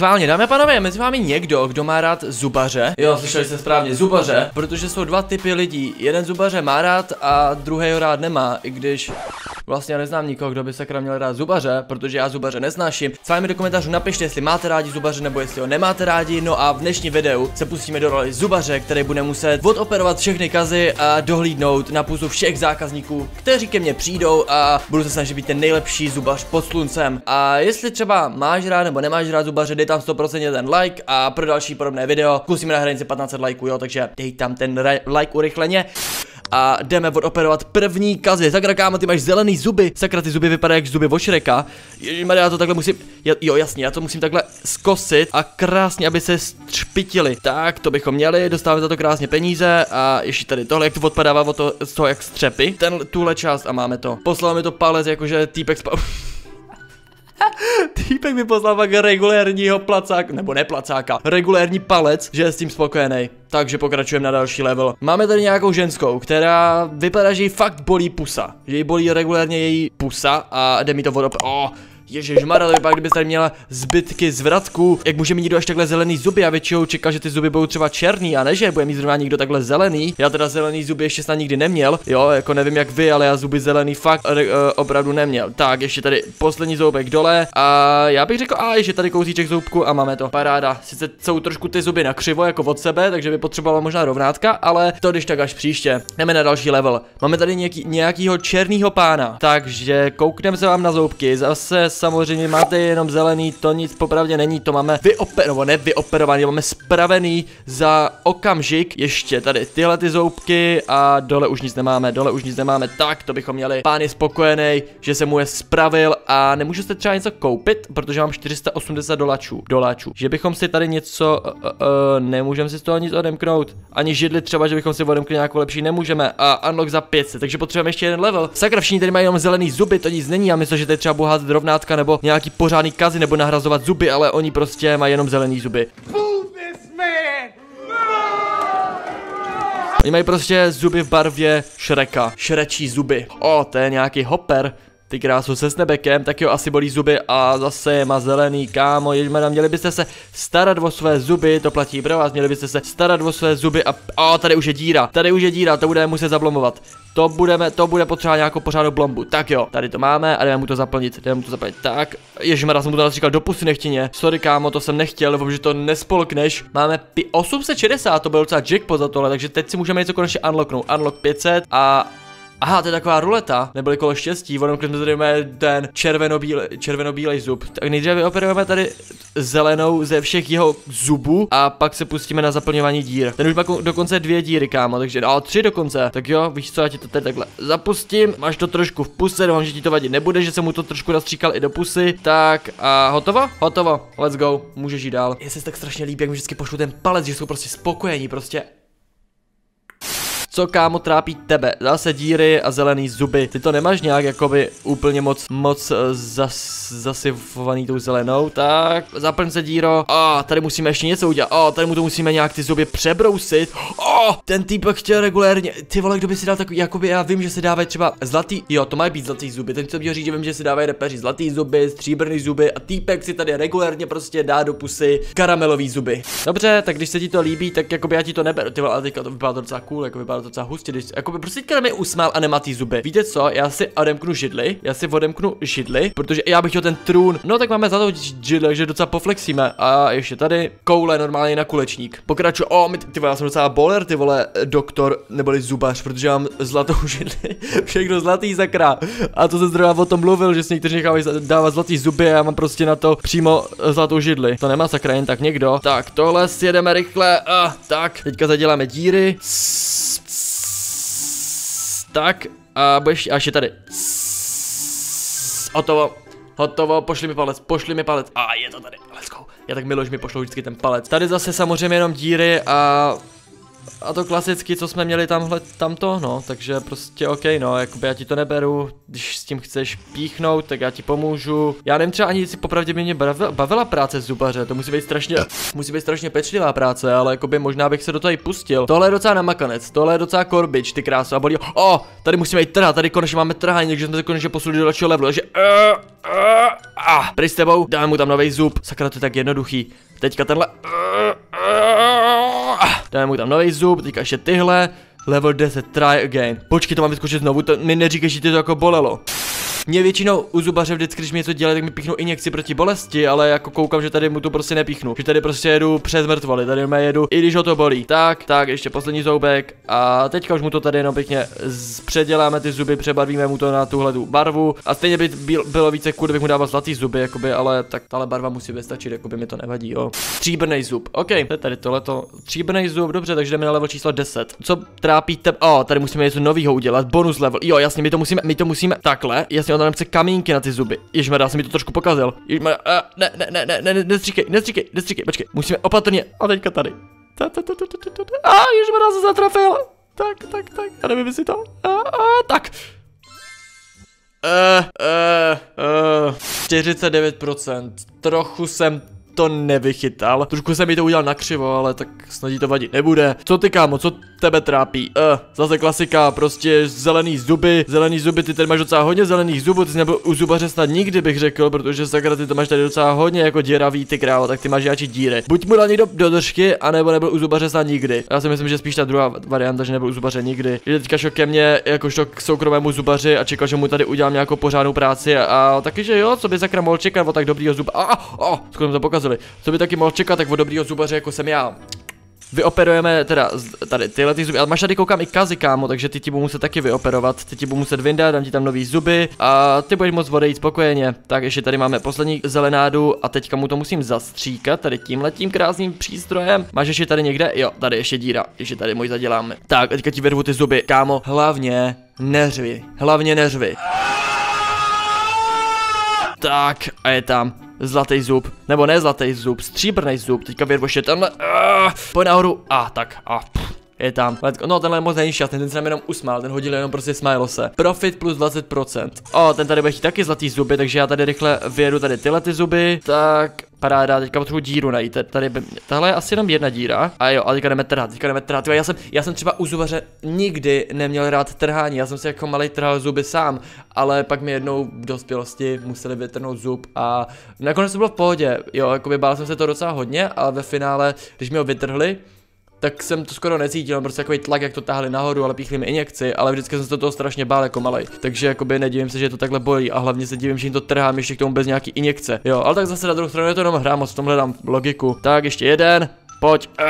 Schválně, dámy a pánové, mezi vámi někdo, kdo má rád zubaře. Jo, slyšeli jste správně, zubaře, protože jsou dva typy lidí. Jeden zubaře má rád a druhý ho rád nemá, i když Vlastně já neznám nikoho, kdo by se měl rád zubaře, protože já zubaře neznáším. S vámi do komentářů napište, jestli máte rádi zubaře nebo jestli ho nemáte rádi. No a v dnešní videu se pustíme do roli zubaře, který bude muset odoperovat všechny kazy a dohlídnout na puzu všech zákazníků, kteří ke mně přijdou a budu se snažit být ten nejlepší zubař pod sluncem. A jestli třeba máš rád nebo nemáš rád zubaře, dej tam 100% ten like a pro další podobné video zkusíme na hranici 15 lajků, jo, takže dej tam ten like urychleně a jdeme odoperovat první kazy. Sakra kámo, ty máš zelený zuby. Sakra, ty zuby vypadají jak zuby vošreka. Ježišmarja, já to takhle musím, jo jasně, já to musím takhle zkosit a krásně, aby se střpitili. Tak, to bychom měli, dostáváme za to krásně peníze a ještě tady tohle, jak to odpadává od toho, z toho jak střepy. Ten, tuhle část a máme to. Poslal mi to palec, jakože týpek spa... Týpek mi poslal pak regulérního placáka, nebo ne placáka, regulérní palec, že je s tím spokojený. Takže pokračujeme na další level. Máme tady nějakou ženskou, která vypadá, že jí fakt bolí pusa. Že jí bolí regulérně její pusa a jde mi to vodop... Oh, Ježiš Mara, to vypadá, kdybyste tady měla zbytky z vratku. Jak může mít někdo až takhle zelený zuby? Já většinou čekal, že ty zuby budou třeba černý, a ne, že bude mít zrovna někdo takhle zelený. Já teda zelený zuby ještě snad nikdy neměl. Jo, jako nevím jak vy, ale já zuby zelený fakt uh, opravdu neměl. Tak, ještě tady poslední zoubek dole. A já bych řekl, a ještě tady kousíček zoubku a máme to. Paráda. Sice jsou trošku ty zuby na křivo jako od sebe, takže by potřebovala možná rovnátka, ale to když tak až příště. Jdeme na další level. Máme tady nějaký, nějakýho černýho pána. Takže koukneme se vám na zoubky. Zase samozřejmě máte jenom zelený, to nic popravdě není, to máme vyoperovaný, ne vyoperovaný, máme spravený za okamžik, ještě tady tyhle ty zoubky a dole už nic nemáme, dole už nic nemáme, tak to bychom měli. Pán je spokojený, že se mu je spravil a nemůžu si třeba něco koupit, protože mám 480 doláčů, doláčů. Že bychom si tady něco, uh, uh, nemůžeme si z toho nic odemknout, ani židli třeba, že bychom si odemkli nějakou lepší, nemůžeme a unlock za 500, takže potřebujeme ještě jeden level. Sakra, všichni tady mají jenom zelený zuby, to nic není, já myslím, že tady třeba bohat rovnátka matka nebo nějaký pořádný kazy nebo nahrazovat zuby, ale oni prostě mají jenom zelený zuby. Oni mají prostě zuby v barvě Šreka, šrečí zuby. O, to je nějaký hopper, ty krásu se snebekem, tak jo, asi bolí zuby a zase má zelený, kámo, ježmena, měli byste se starat o své zuby, to platí pro vás, měli byste se starat o své zuby a, o, tady už je díra, tady už je díra, to budeme muset zablomovat. To budeme, to bude potřeba nějakou pořádnou blombu. Tak jo, tady to máme a jdeme mu to zaplnit, jdeme mu to zaplnit. Tak, ježmera, jsem mu to říkal do pusy nechtěně. Sorry kámo, to jsem nechtěl, doufám, že to nespolkneš. Máme 860, to byl docela jackpot za tohle, takže teď si můžeme něco konečně unlocknout. Unlock 500 a Aha, to je taková ruleta, neboli kolo štěstí, když jsme ten červeno-bílej červeno zub. Tak nejdříve vyoperujeme tady zelenou ze všech jeho zubů a pak se pustíme na zaplňování dír. Ten už má dokonce dvě díry, kámo, takže a tři dokonce. Tak jo, víš co, já ti to tady takhle zapustím, máš to trošku v puse, doufám, že ti to vadit nebude, že se mu to trošku nastříkal i do pusy. Tak a hotovo? Hotovo, let's go, můžeš jít dál. Je se tak strašně líbí, jak mi vždycky pošlu ten palec, že jsou prostě spokojení, prostě co kámo trápí tebe? Zase díry a zelený zuby. Ty to nemáš nějak jakoby úplně moc, moc eh, zas, zasyfovaný tou zelenou. Tak, zaplň se díro. A tady musíme ještě něco udělat. A tady mu to musíme nějak ty zuby přebrousit. Oh, ten týpek chtěl regulérně. Ty vole, kdo by si dal takový, jakoby já vím, že si dávají třeba zlatý, jo, to mají být zlatý zuby. Ten chtěl říct, že vím, že si dávají repeři zlatý zuby, stříbrný zuby a týpek si tady regulérně prostě dá do pusy karamelový zuby. Dobře, tak když se ti to líbí, tak jakoby já ti to neberu. Ty vole, ale teďka to vypadá docela cool, jako vypadá to docela hustě, když, jako by prostě teďka mi usmál a nemá ty zuby. Víte co, já si odemknu židli, já si odemknu židli, protože já bych chtěl ten trůn. No tak máme za to židli, že docela poflexíme. A ještě tady koule normálně na kulečník. Pokračuju, o, my, ty vole, já jsem docela boler, ty vole, doktor, neboli zubař, protože mám zlatou židli, všechno zlatý zakra. A to se zrovna o tom mluvil, že si někteří nechávají dávat zlatý zuby a já mám prostě na to přímo zlatou židli. To nemá sakra jen tak někdo. Tak, tohle sjedeme rychle, a tak, teďka zaděláme díry. Tak, a budeš, až je tady. Hotovo. Hotovo, pošli mi palec, pošli mi palec. A je to tady, let's go. Já tak že mi pošlou vždycky ten palec. Tady zase samozřejmě jenom díry a a to klasicky, co jsme měli tamhle, tamto, no, takže prostě OK, no, jakoby já ti to neberu, když s tím chceš píchnout, tak já ti pomůžu. Já nevím třeba ani, jestli popravdě mě bavila práce zubaře, to musí být strašně, musí být strašně pečlivá práce, ale jakoby možná bych se do toho i pustil. Tohle je docela namakanec, tohle je docela korbič, ty krásu, a bolí, o, oh, tady musíme jít trhat, tady konečně máme trhání, takže jsme se konečně posunuli do dalšího levelu, takže, uh, uh, ah, s tebou, dáme mu tam nový zub, sakra to je tak jednoduchý. Teďka tenhle, uh, dáme mu tam nový zub, teďka ještě tyhle, level 10, try again. Počkej, to mám vyzkoušet znovu, to mi neříkej, že ti to jako bolelo. Mě většinou u zubaře vždycky, když mi něco dělá, tak mi píchnu injekci proti bolesti, ale jako koukám, že tady mu to prostě nepíchnu. Že tady prostě jedu přes mrtvoly, tady mě jedu, i když ho to bolí. Tak, tak, ještě poslední zoubek a teďka už mu to tady jenom pěkně předěláme ty zuby, přebarvíme mu to na tuhle tu barvu. A stejně by bylo více cool, kdybych mu dával zlatý zuby, jakoby, ale tak tahle barva musí vystačit, jakoby mi to nevadí, jo. Stříbrný zub, OK, to je tady tohleto. Stříbrný zub, dobře, takže jdeme na level číslo 10. Co trápí tebe? O, oh, tady musíme něco nového udělat, bonus level. Jo, jasně, my to musíme, my to musíme takhle, jasně, tam chce kamínky na ty zuby. Ježmar, já jsem mi to trošku pokazil. Uh, ne, ne, ne, ne, ne, nestříkej, nestříkej, nestříkej, počkej, musíme opatrně. A teďka tady. A já se zatrafil. Tak, tak, tak, a nevím, jestli to. A, a, tak. Uh, uh, uh, 49%. Trochu jsem to nevychytal. Trošku se mi to udělal nakřivo, ale tak snadí to vadit nebude. Co ty kámo, co tebe trápí? Uh, zase klasika, prostě zelený zuby, zelený zuby, ty tady máš docela hodně zelených zubů, ty jsi nebyl u zubaře snad nikdy bych řekl, protože sakra ty to máš tady docela hodně jako děravý ty krávo, tak ty máš nějaký díry. Buď mu dal někdo do držky, anebo nebyl u zubaře snad nikdy. Já si myslím, že spíš ta druhá varianta, že nebyl u zubaře nikdy. Že teďka šel ke mně jakožto k soukromému zubaři a čekal, že mu tady udělám nějakou pořádnou práci a taky, že jo, co by sakra mohl čekat o tak dobrýho zuba. A, a, a, to pokazili. Co by taky mohl čekat, tak o dobrýho zubaře jako jsem já. Vyoperujeme teda tady tyhle ty zuby, ale máš tady koukám i kazy kámo, takže ty ti budu muset taky vyoperovat, ty ti budu muset vyndat, dám ti tam nový zuby a ty budeš moc odejít spokojeně. Tak ještě tady máme poslední zelenádu a teďka mu to musím zastříkat tady tímhletím krásným přístrojem. Máš ještě tady někde? Jo, tady ještě díra, ještě tady můj zaděláme. Tak, teďka ti vyrvu ty zuby, kámo, hlavně neřvi, hlavně neřvi. Tak, a je tam zlatý zub, nebo ne zlatý zub, stříbrný zub, teďka vyrvu ještě tenhle, uh, pojď nahoru, a ah, tak, a ah, je tam. No, tenhle moc není šťastný, ten se nám jenom usmál, ten hodil jenom prostě smajlo se. Profit plus 20%. O, ten tady bude taky zlatý zuby, takže já tady rychle vyjedu tady tyhle ty zuby. Tak, paráda, teďka potřebuji díru najít, tady tahle je asi jenom jedna díra. A jo, a teďka jdeme trhat, teďka jdeme trhat. Já jsem, já jsem třeba u zubaře nikdy neměl rád trhání, já jsem si jako malý trhal zuby sám, ale pak mi jednou v dospělosti museli vytrhnout zub a nakonec to bylo v pohodě, jo, jako bál jsem se to docela hodně, ale ve finále, když mi ho vytrhli, tak jsem to skoro necítil, prostě takový tlak, jak to táhli nahoru, ale píchli mi injekci, ale vždycky jsem se toho strašně bál jako malej. Takže jakoby nedivím se, že to takhle bolí a hlavně se divím, že jim to trhám ještě k tomu bez nějaký injekce. Jo, ale tak zase na druhou stranu je to jenom hra, moc v tom hledám logiku. Tak ještě jeden, pojď, uh,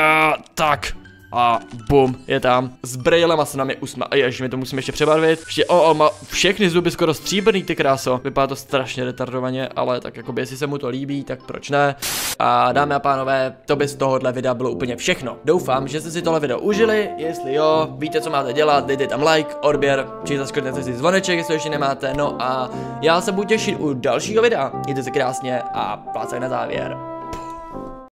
tak, a bum, je tam. S brejlema se na mě usma. A ježiš, my to musíme ještě přebarvit. Ještě, o, o, má všechny zuby skoro stříbrný, ty kráso. Vypadá to strašně retardovaně, ale tak jako jestli se mu to líbí, tak proč ne. A dámy a pánové, to by z tohohle videa bylo úplně všechno. Doufám, že jste si tohle video užili, jestli jo, víte, co máte dělat, dejte tam like, odběr, či zaskvrněte si zvoneček, jestli ještě nemáte, no a já se budu těšit u dalšího videa. Mějte se krásně a plácek na závěr.